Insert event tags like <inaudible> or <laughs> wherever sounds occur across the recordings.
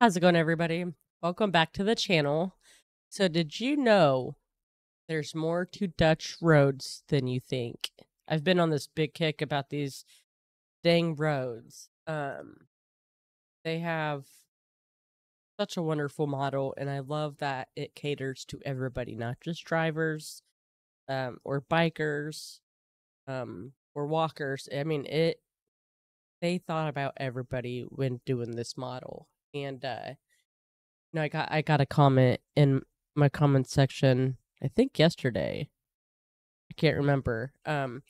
How's it going, everybody? Welcome back to the channel. So, did you know there's more to Dutch roads than you think? I've been on this big kick about these dang roads. Um, they have such a wonderful model, and I love that it caters to everybody, not just drivers, um, or bikers, um, or walkers. I mean, it. They thought about everybody when doing this model and uh you know, I got I got a comment in my comment section, I think yesterday. I can't remember. Um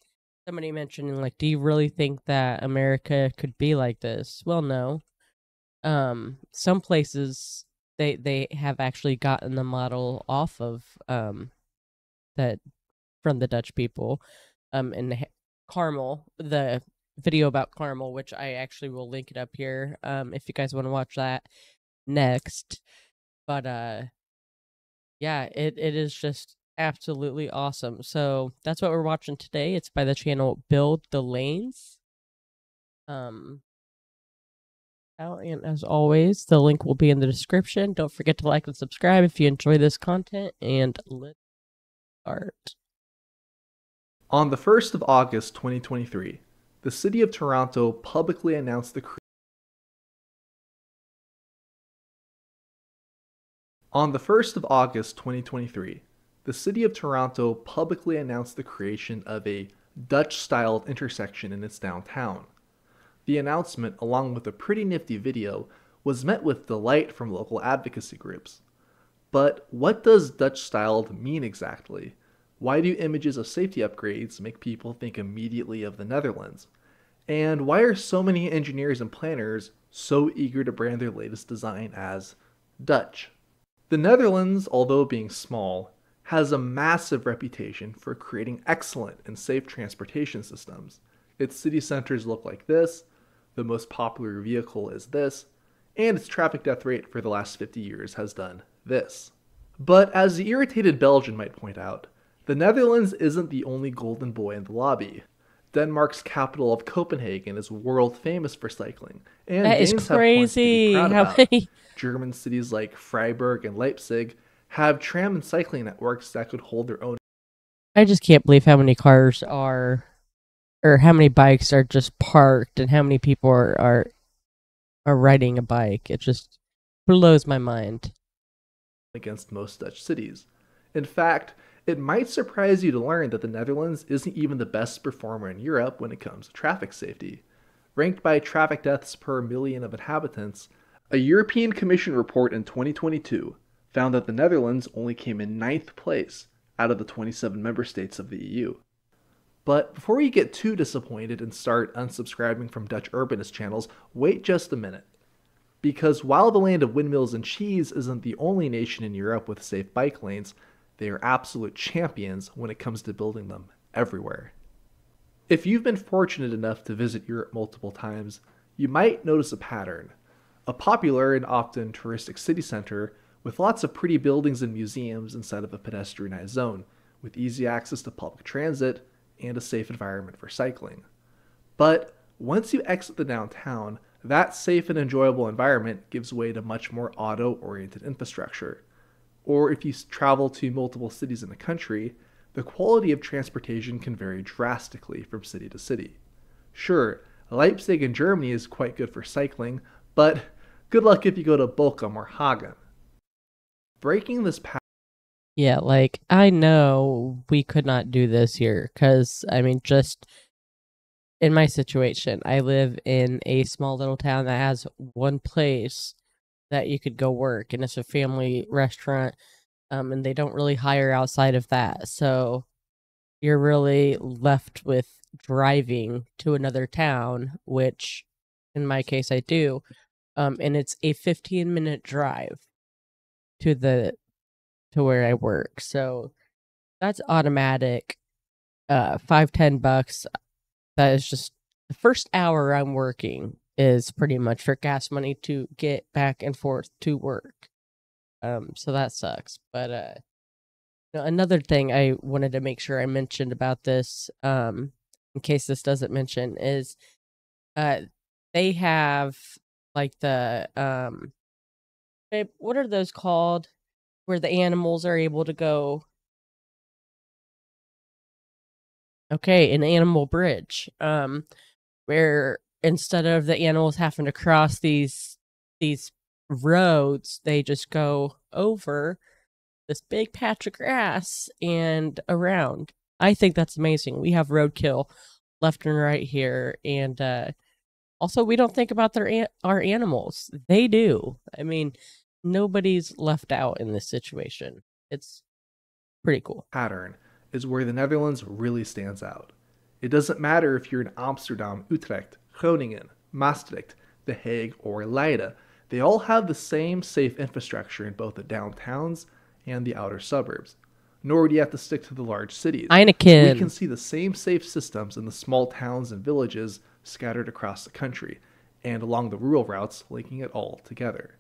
somebody mentioning like, do you really think that America could be like this? Well, no. Um some places they they have actually gotten the model off of um that from the Dutch people um in Carmel, the video about Carmel, which I actually will link it up here um, if you guys want to watch that next. But uh, yeah, it, it is just absolutely awesome. So that's what we're watching today. It's by the channel Build the Lanes. Um, and as always, the link will be in the description. Don't forget to like and subscribe if you enjoy this content. And let's start. On the 1st of August 2023, the city of Toronto publicly announced the On the 1st of August 2023, the city of Toronto publicly announced the creation of a Dutch-styled intersection in its downtown. The announcement, along with a pretty nifty video, was met with delight from local advocacy groups. But what does Dutch-styled mean exactly? Why do images of safety upgrades make people think immediately of the Netherlands? And why are so many engineers and planners so eager to brand their latest design as Dutch? The Netherlands, although being small, has a massive reputation for creating excellent and safe transportation systems. Its city centers look like this, the most popular vehicle is this, and its traffic death rate for the last 50 years has done this. But as the irritated Belgian might point out, the Netherlands isn't the only golden boy in the lobby. Denmark's capital of Copenhagen is world famous for cycling, and that is crazy. How many German cities like Freiburg and Leipzig have tram and cycling networks that could hold their own. I just can't believe how many cars are, or how many bikes are just parked, and how many people are are, are riding a bike. It just blows my mind. Against most Dutch cities. In fact, it might surprise you to learn that the Netherlands isn't even the best performer in Europe when it comes to traffic safety. Ranked by traffic deaths per million of inhabitants, a European Commission report in 2022 found that the Netherlands only came in ninth place out of the 27 member states of the EU. But before you get too disappointed and start unsubscribing from Dutch urbanist channels, wait just a minute. Because while the land of windmills and cheese isn't the only nation in Europe with safe bike lanes, they are absolute champions when it comes to building them everywhere. If you've been fortunate enough to visit Europe multiple times, you might notice a pattern. A popular and often touristic city center with lots of pretty buildings and museums inside of a pedestrianized zone, with easy access to public transit and a safe environment for cycling. But once you exit the downtown, that safe and enjoyable environment gives way to much more auto oriented infrastructure or if you travel to multiple cities in the country, the quality of transportation can vary drastically from city to city. Sure, Leipzig in Germany is quite good for cycling, but good luck if you go to Bochum or Hagen. Breaking this pattern. Yeah, like I know we could not do this here because I mean, just in my situation, I live in a small little town that has one place that you could go work and it's a family restaurant um, and they don't really hire outside of that so you're really left with driving to another town which in my case i do um, and it's a 15 minute drive to the to where i work so that's automatic uh five ten bucks that is just the first hour i'm working is pretty much for gas money to get back and forth to work. Um, so that sucks. But uh, you know, another thing I wanted to make sure I mentioned about this, um, in case this doesn't mention, is uh, they have like the um what are those called? Where the animals are able to go. Okay, an animal bridge. Um, where instead of the animals having to cross these these roads, they just go over this big patch of grass and around. I think that's amazing. We have roadkill left and right here, and uh, also we don't think about their our animals. They do. I mean, nobody's left out in this situation. It's pretty cool. Pattern is where the Netherlands really stands out. It doesn't matter if you're in Amsterdam, Utrecht, Groningen, Maastricht, The Hague, or Leiden, they all have the same safe infrastructure in both the downtowns and the outer suburbs. Nor do you have to stick to the large cities. Heineken. We can see the same safe systems in the small towns and villages scattered across the country, and along the rural routes linking it all together.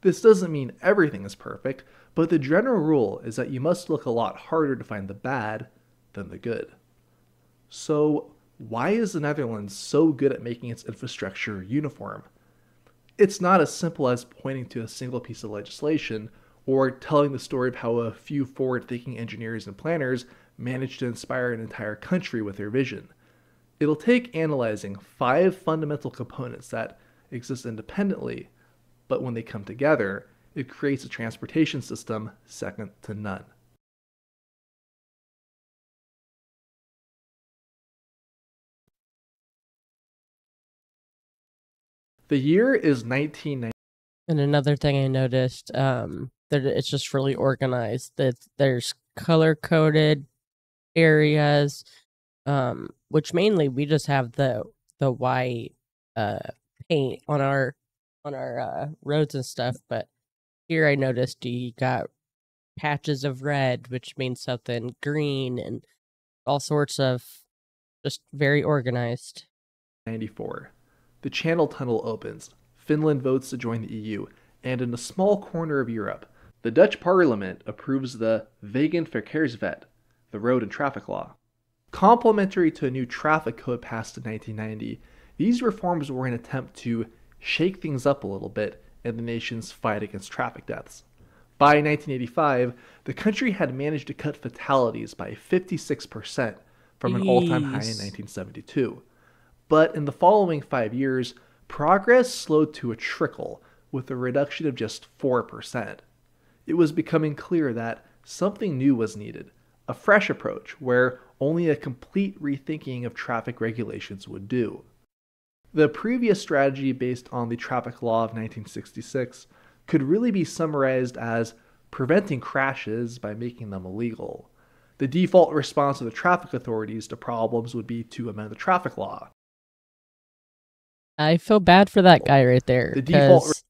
This doesn't mean everything is perfect, but the general rule is that you must look a lot harder to find the bad than the good. So, why is the Netherlands so good at making its infrastructure uniform? It's not as simple as pointing to a single piece of legislation or telling the story of how a few forward thinking engineers and planners managed to inspire an entire country with their vision. It'll take analyzing five fundamental components that exist independently, but when they come together, it creates a transportation system second to none. The year is 1990. And another thing I noticed, um, that it's just really organized. That there's color coded areas, um, which mainly we just have the the white uh paint on our on our uh, roads and stuff. But here I noticed you got patches of red, which means something green and all sorts of just very organized. 94. The Channel Tunnel opens. Finland votes to join the EU, and in a small corner of Europe, the Dutch parliament approves the Wegenverkeerswet, the road and traffic law. Complementary to a new traffic code passed in 1990, these reforms were an attempt to shake things up a little bit in the nation's fight against traffic deaths. By 1985, the country had managed to cut fatalities by 56% from an all time high in 1972. But in the following five years, progress slowed to a trickle with a reduction of just 4%. It was becoming clear that something new was needed, a fresh approach where only a complete rethinking of traffic regulations would do. The previous strategy based on the traffic law of 1966 could really be summarized as preventing crashes by making them illegal. The default response of the traffic authorities to problems would be to amend the traffic law. I feel bad for that guy right there. The default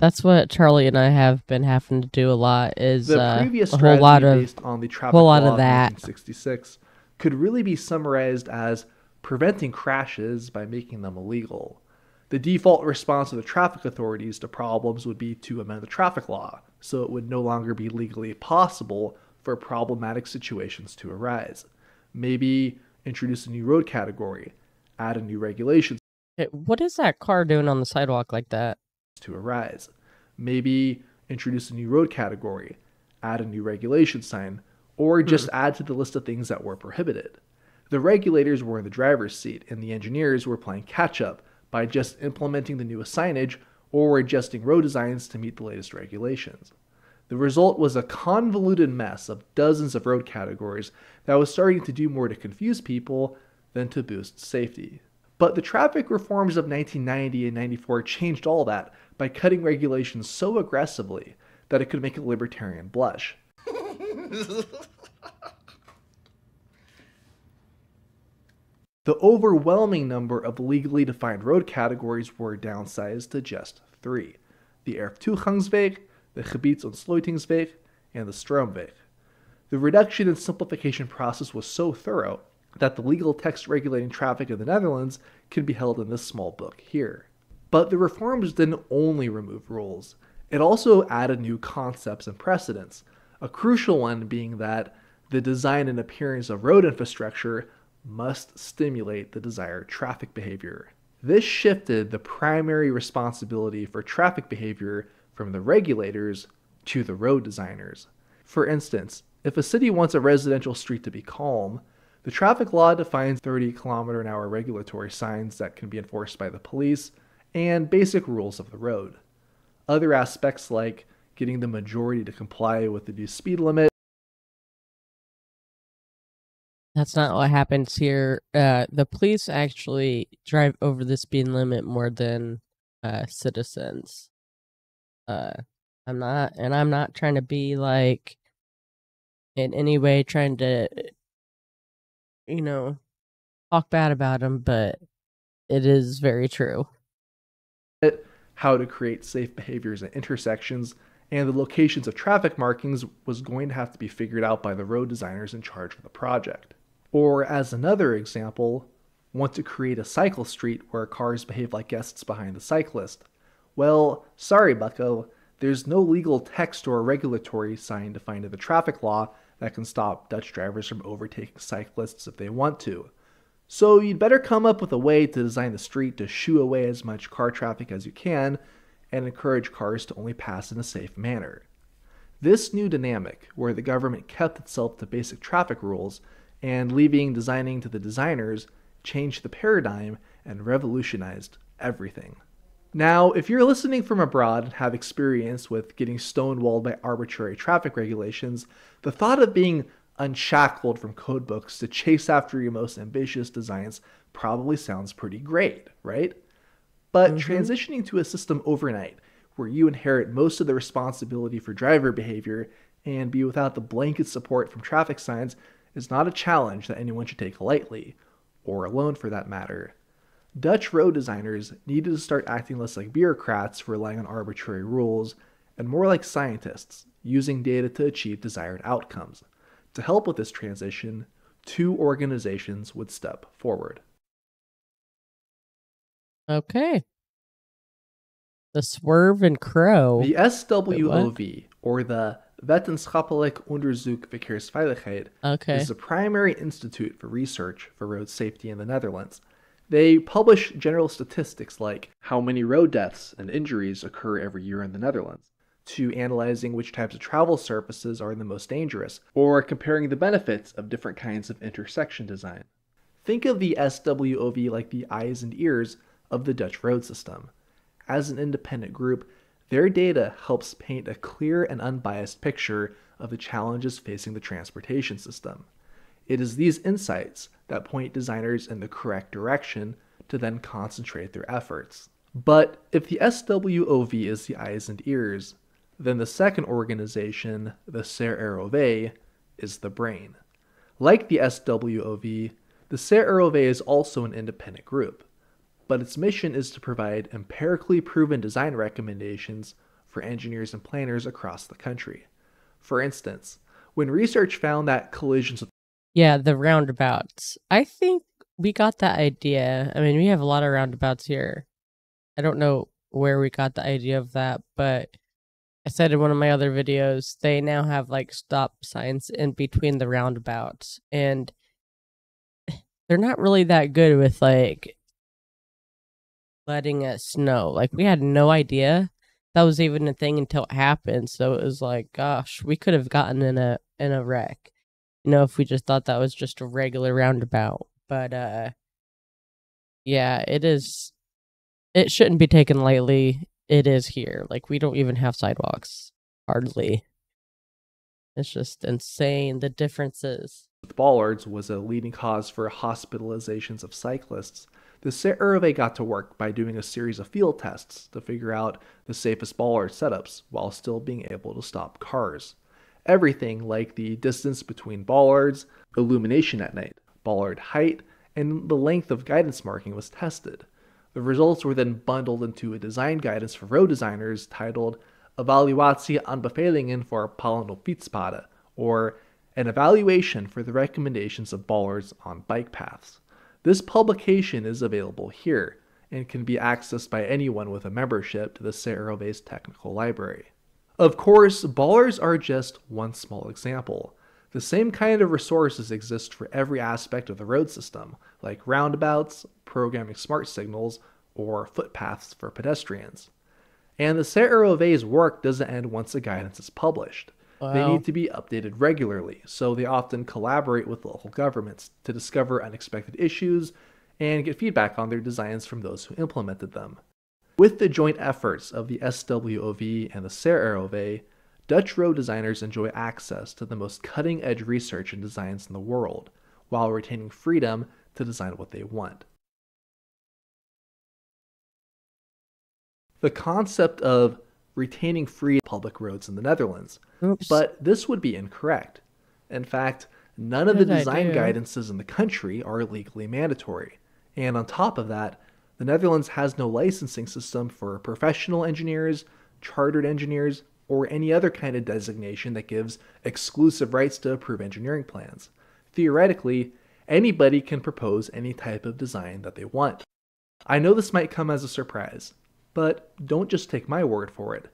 that's what Charlie and I have been having to do a lot. Is The uh, previous a whole lot of based on the traffic whole lot of that. 1966 could really be summarized as preventing crashes by making them illegal. The default response of the traffic authorities to problems would be to amend the traffic law, so it would no longer be legally possible for problematic situations to arise. Maybe introduce a new road category, add a new regulation Hey, what is that car doing on the sidewalk like that? to arise. Maybe introduce a new road category, add a new regulation sign, or hmm. just add to the list of things that were prohibited. The regulators were in the driver's seat, and the engineers were playing catch up by just implementing the newest signage or adjusting road designs to meet the latest regulations. The result was a convoluted mess of dozens of road categories that was starting to do more to confuse people than to boost safety. But the traffic reforms of 1990 and 94 changed all that by cutting regulations so aggressively that it could make a libertarian blush. <laughs> The overwhelming number of legally defined road categories were downsized to just three the Erftoegangsweg, the Gebiedsontsluitingsweg, and the Stroomweg. The reduction and simplification process was so thorough that the legal text regulating traffic in the Netherlands can be held in this small book here. But the reforms didn't only remove rules, it also added new concepts and precedents, a crucial one being that the design and appearance of road infrastructure must stimulate the desired traffic behavior. This shifted the primary responsibility for traffic behavior from the regulators to the road designers. For instance, if a city wants a residential street to be calm, the traffic law defines 30 km an hour regulatory signs that can be enforced by the police and basic rules of the road. Other aspects like getting the majority to comply with the new speed limit. That's not what happens here. Uh, the police actually drive over the speed limit more than uh, citizens. Uh, I'm not, and I'm not trying to be like in any way trying to, you know, talk bad about them, but it is very true. How to create safe behaviors at intersections, and the locations of traffic markings was going to have to be figured out by the road designers in charge of the project. Or, as another example, want to create a cycle street where cars behave like guests behind the cyclist. Well, sorry, bucko, there's no legal text or regulatory sign defined in the traffic law that can stop Dutch drivers from overtaking cyclists if they want to. So you'd better come up with a way to design the street to shoo away as much car traffic as you can and encourage cars to only pass in a safe manner. This new dynamic, where the government kept itself to basic traffic rules and leaving designing to the designers, changed the paradigm and revolutionized everything. Now, if you're listening from abroad and have experience with getting stonewalled by arbitrary traffic regulations, the thought of being unshackled from codebooks to chase after your most ambitious designs probably sounds pretty great, right? But mm-hmm. transitioning to a system overnight, where you inherit most of the responsibility for driver behavior and be without the blanket support from traffic signs, is not a challenge that anyone should take lightly, or alone for that matter. Dutch road designers needed to start acting less like bureaucrats relying on arbitrary rules and more like scientists using data to achieve desired outcomes. To help with this transition, two organizations would step forward. Okay. The SWOV and Crow. The SWOV, or the Wetenschappelijk Onderzoek Verkeersveiligheid, okay. is the primary institute for research for road safety in the Netherlands. They publish general statistics like how many road deaths and injuries occur every year in the Netherlands, to analyzing which types of travel surfaces are the most dangerous, or comparing the benefits of different kinds of intersection design. Think of the SWOV like the eyes and ears of the Dutch road system. As an independent group, their data helps paint a clear and unbiased picture of the challenges facing the transportation system. It is these insights that point designers in the correct direction to then concentrate their efforts. But if the SWOV is the eyes and ears, then the second organization, the CROW, is the brain. Like the SWOV, the CROW is also an independent group, but its mission is to provide empirically proven design recommendations for engineers and planners across the country. For instance, when research found that collisions yeah, the roundabouts. I think we got that idea. I mean, we have a lot of roundabouts here. I don't know where we got the idea of that, but I said in one of my other videos, they now have like stop signs in between the roundabouts, and <sighs> they're not really that good with like letting us know. Like, we had no idea that was even a thing until it happened. So it was like, gosh, we could have gotten in a in a wreck you know, if we just thought that was just a regular roundabout. But uh yeah, it is it shouldn't be taken lightly. It is here. Like we don't even have sidewalks hardly. It's just insane the differences. With bollards was a leading cause for hospitalizations of cyclists. The survey got to work by doing a series of field tests to figure out the safest bollard setups while still being able to stop cars. Everything like the distance between bollards, illumination at night, bollard height, and the length of guidance marking was tested. The results were then bundled into a design guidance for road designers titled Evaluatie palen op fietspaden, or an evaluation for the recommendations of bollards on bike paths. This publication is available here and can be accessed by anyone with a membership to the CROW's technical library. Of course, ballers are just one small example. The same kind of resources exist for every aspect of the road system, like roundabouts, programming smart signals, or footpaths for pedestrians. And the CROW's work doesn't end once the guidance is published. Wow. They need to be updated regularly, so they often collaborate with local governments to discover unexpected issues and get feedback on their designs from those who implemented them. With the joint efforts of the SWOV and the CROW, Dutch road designers enjoy access to the most cutting edge research and designs in the world, while retaining freedom to design what they want. The concept of retaining free public roads in the Netherlands, Oops. but this would be incorrect. In fact, none of the design guidances in the country are legally mandatory. And on top of that, the Netherlands has no licensing system for professional engineers, chartered engineers, or any other kind of designation that gives exclusive rights to approve engineering plans. Theoretically, anybody can propose any type of design that they want. I know this might come as a surprise, but don't just take my word for it.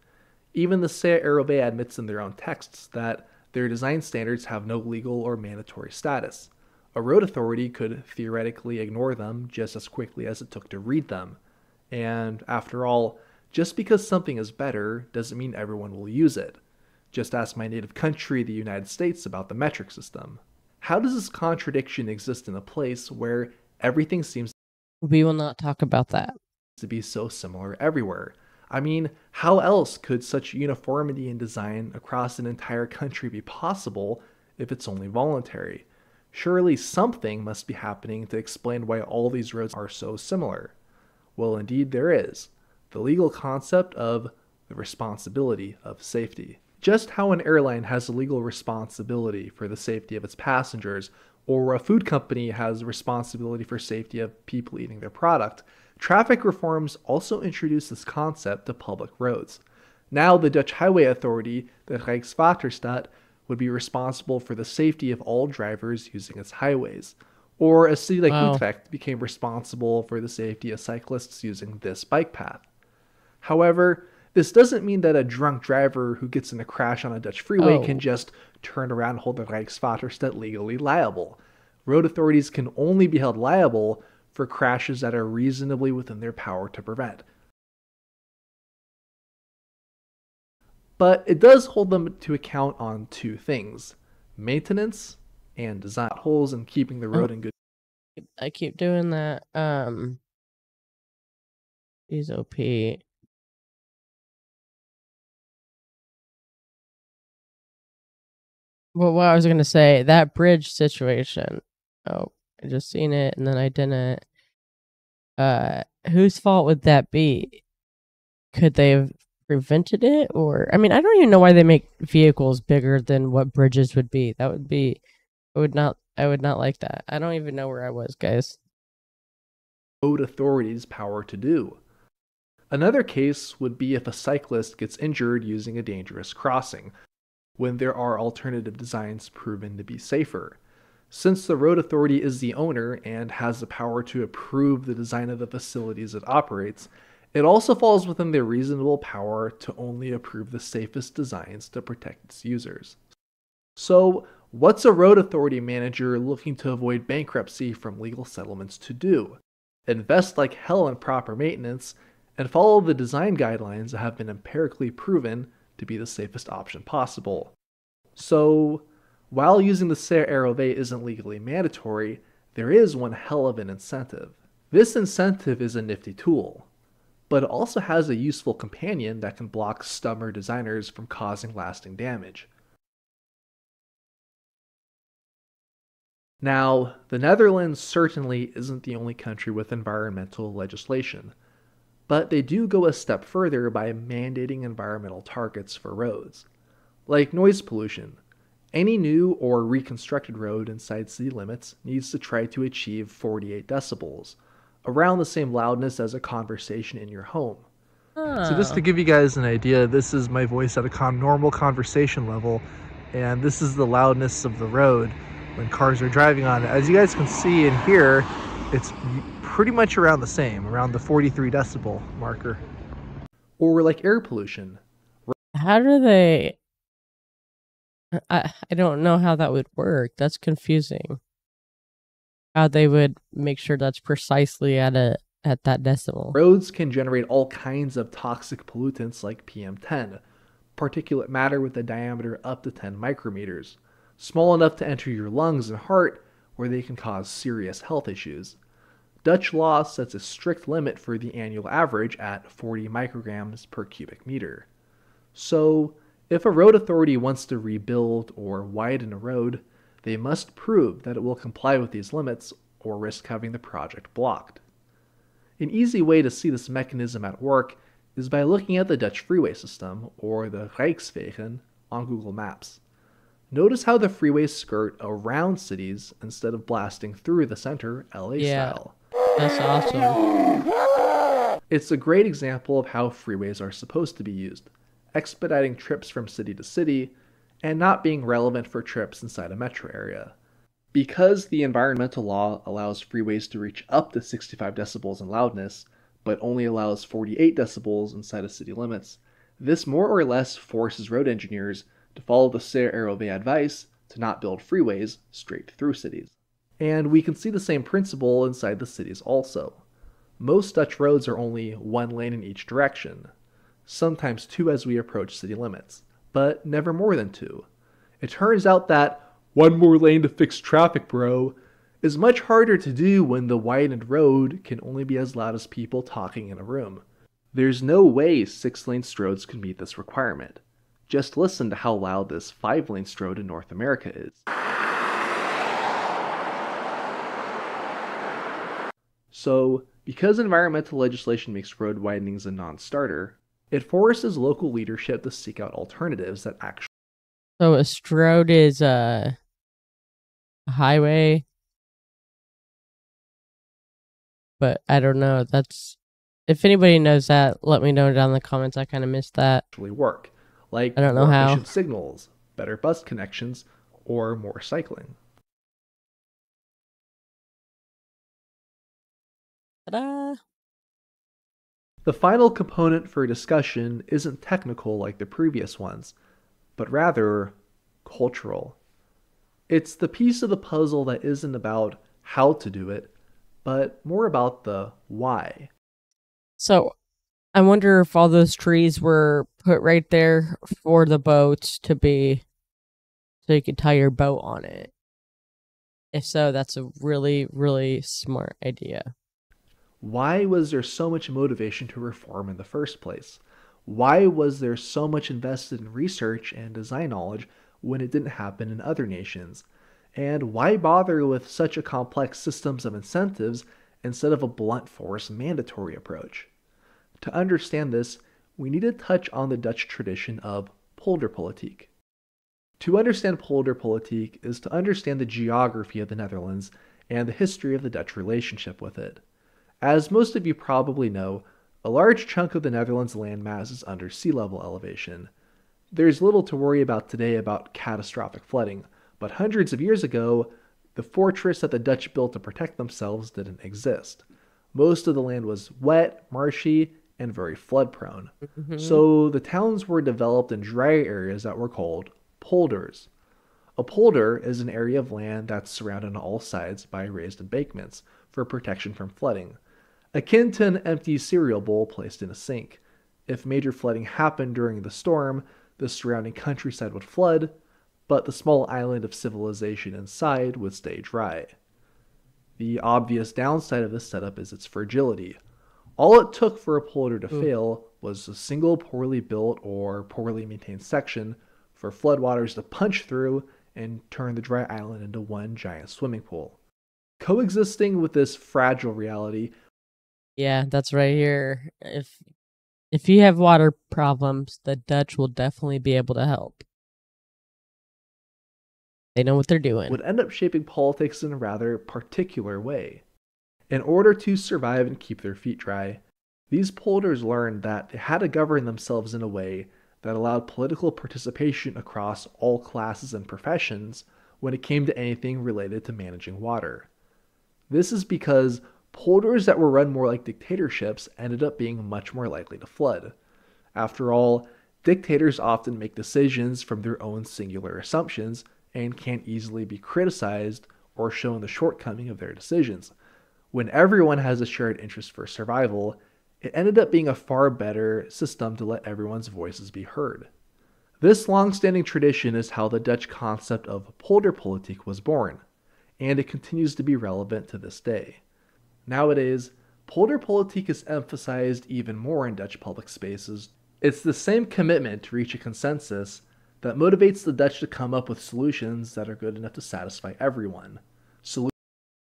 Even the CROW admits in their own texts that their design standards have no legal or mandatory status. A road authority could theoretically ignore them just as quickly as it took to read them. And after all, just because something is better doesn't mean everyone will use it. Just ask my native country, the United States, about the metric system. How does this contradiction exist in a place where everything seems we will not talk about that. to be so similar everywhere. I mean, how else could such uniformity in design across an entire country be possible if it's only voluntary? Surely something must be happening to explain why all these roads are so similar. Well, indeed, there is the legal concept of the responsibility of safety. Just how an airline has a legal responsibility for the safety of its passengers, or a food company has responsibility for safety of people eating their product, traffic reforms also introduce this concept to public roads. Now, the Dutch Highway Authority, the Rijkswaterstaat, would be responsible for the safety of all drivers using its highways. Or a city like Wow. Utrecht became responsible for the safety of cyclists using this bike path. However, this doesn't mean that a drunk driver who gets in a crash on a Dutch freeway Oh. can just turn around and hold the Rijkswaterstaat legally liable. Road authorities can only be held liable for crashes that are reasonably within their power to prevent. But it does hold them to account on two things maintenance and design holes and keeping the road in good I keep doing that. Um, use OP. Well, what I was gonna say, that bridge situation. Oh, I just seen it and then I didn't. Uh, whose fault would that be? Could they have prevented it, or I mean, I don't even know why they make vehicles bigger than what bridges would be. That would be, I would not, I would not like that. I don't even know where I was, guys. road authorities power to do. Another case would be if a cyclist gets injured using a dangerous crossing, when there are alternative designs proven to be safer. Since the road authority is the owner and has the power to approve the design of the facilities it operates, it also falls within their reasonable power to only approve the safest designs to protect its users. So, what's a road authority manager looking to avoid bankruptcy from legal settlements to do? invest like hell in proper maintenance, and follow the design guidelines that have been empirically proven to be the safest option possible. So, while using the CROW isn't legally mandatory, there is one hell of an incentive. This incentive is a nifty tool, but it also has a useful companion that can block stubborn designers from causing lasting damage. Now, the Netherlands certainly isn't the only country with environmental legislation, but they do go a step further by mandating environmental targets for roads. Like noise pollution, any new or reconstructed road inside city limits needs to try to achieve 48 decibels, around the same loudness as a conversation in your home. Ah. So just to give you guys an idea, this is my voice at a con- normal conversation level, and this is the loudness of the road when cars are driving on it. As you guys can see and hear, it's pretty much around the same, around the 43 decibel marker. Or like air pollution. How do they? I I don't know how that would work. That's confusing. How they would make sure that's precisely at a at that decimal. Roads can generate all kinds of toxic pollutants like PM10, particulate matter with a diameter up to 10 micrometers, small enough to enter your lungs and heart where they can cause serious health issues. Dutch law sets a strict limit for the annual average at 40 micrograms per cubic meter. So, if a road authority wants to rebuild or widen a road, they must prove that it will comply with these limits or risk having the project blocked. An easy way to see this mechanism at work is by looking at the Dutch freeway system, or the Rijkswegen, on Google Maps. Notice how the freeways skirt around cities instead of blasting through the center, LA Yeah. style. That's awesome. It's a great example of how freeways are supposed to be used, expediting trips from city to city and not being relevant for trips inside a metro area. Because the environmental law allows freeways to reach up to 65 decibels in loudness, but only allows 48 decibels inside of city limits, this more or less forces road engineers to follow the Ser Aerobay advice to not build freeways straight through cities. And we can see the same principle inside the cities also. Most Dutch roads are only one lane in each direction, sometimes two as we approach city limits, but never more than two. It turns out that one more lane to fix traffic, bro, is much harder to do when the widened road can only be as loud as people talking in a room. There's no way six lane stroads can meet this requirement. Just listen to how loud this five lane stroad in North America is. So, because environmental legislation makes road widenings a non starter, it forces local leadership to seek out alternatives that actually So a stroad is a, a highway, but I don't know. That's if anybody knows that, let me know down in the comments. I kind of missed that. Actually, work, like I don't know more how. efficient signals, better bus connections, or more cycling. Ta-da! The final component for discussion isn't technical like the previous ones, but rather cultural. It's the piece of the puzzle that isn't about how to do it, but more about the why. So I wonder if all those trees were put right there for the boats to be so you could tie your boat on it. If so, that's a really, really smart idea. Why was there so much motivation to reform in the first place? Why was there so much invested in research and design knowledge when it didn't happen in other nations? And why bother with such a complex systems of incentives instead of a blunt force mandatory approach? To understand this, we need to touch on the Dutch tradition of polderpolitiek. To understand polderpolitiek is to understand the geography of the Netherlands and the history of the Dutch relationship with it. As most of you probably know, a large chunk of the Netherlands landmass is under sea level elevation. There's little to worry about today about catastrophic flooding, but hundreds of years ago, the fortress that the Dutch built to protect themselves didn't exist. Most of the land was wet, marshy, and very flood prone. Mhm. So the towns were developed in dry areas that were called polders. A polder is an area of land that's surrounded on all sides by raised embankments for protection from flooding, akin to an empty cereal bowl placed in a sink. If major flooding happened during the storm, the surrounding countryside would flood, but the small island of civilization inside would stay dry. The obvious downside of this setup is its fragility. All it took for a polder to Ooh. fail was a single poorly built or poorly maintained section for floodwaters to punch through and turn the dry island into one giant swimming pool. Coexisting with this fragile reality, Yeah, that's right here. If if you have water problems, the Dutch will definitely be able to help. They know what they're doing. would end up shaping politics in a rather particular way. In order to survive and keep their feet dry, these polders learned that they had to govern themselves in a way that allowed political participation across all classes and professions when it came to anything related to managing water. This is because polders that were run more like dictatorships ended up being much more likely to flood. After all, dictators often make decisions from their own singular assumptions and can't easily be criticized or shown the shortcoming of their decisions, When everyone has a shared interest for survival, it ended up being a far better system to let everyone's voices be heard. This long standing tradition is how the Dutch concept of polderpolitiek was born, and it continues to be relevant to this day. Nowadays, polderpolitiek is emphasized even more in Dutch public spaces. It's the same commitment to reach a consensus that motivates the Dutch to come up with solutions that are good enough to satisfy everyone. Solu-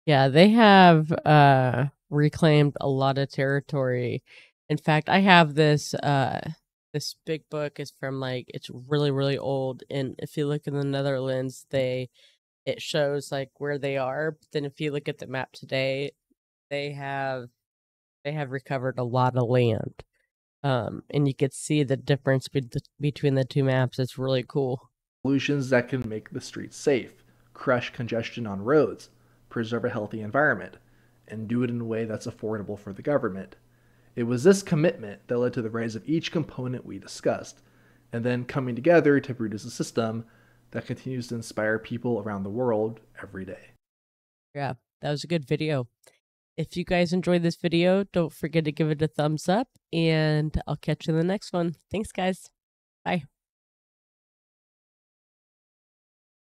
Yeah, they have uh reclaimed a lot of territory. In fact, I have this uh this big book is from like it's really really old and if you look in the Netherlands, they it shows like where they are, but then if you look at the map today, they have they have recovered a lot of land. Um and you could see the difference be- between the two maps. It's really cool. solutions that can make the streets safe, crush congestion on roads, preserve a healthy environment, and do it in a way that's affordable for the government. It was this commitment that led to the rise of each component we discussed, and then coming together to produce a system that continues to inspire people around the world every day. Yeah, that was a good video. If you guys enjoyed this video, don't forget to give it a thumbs up, and I'll catch you in the next one. Thanks, guys. Bye.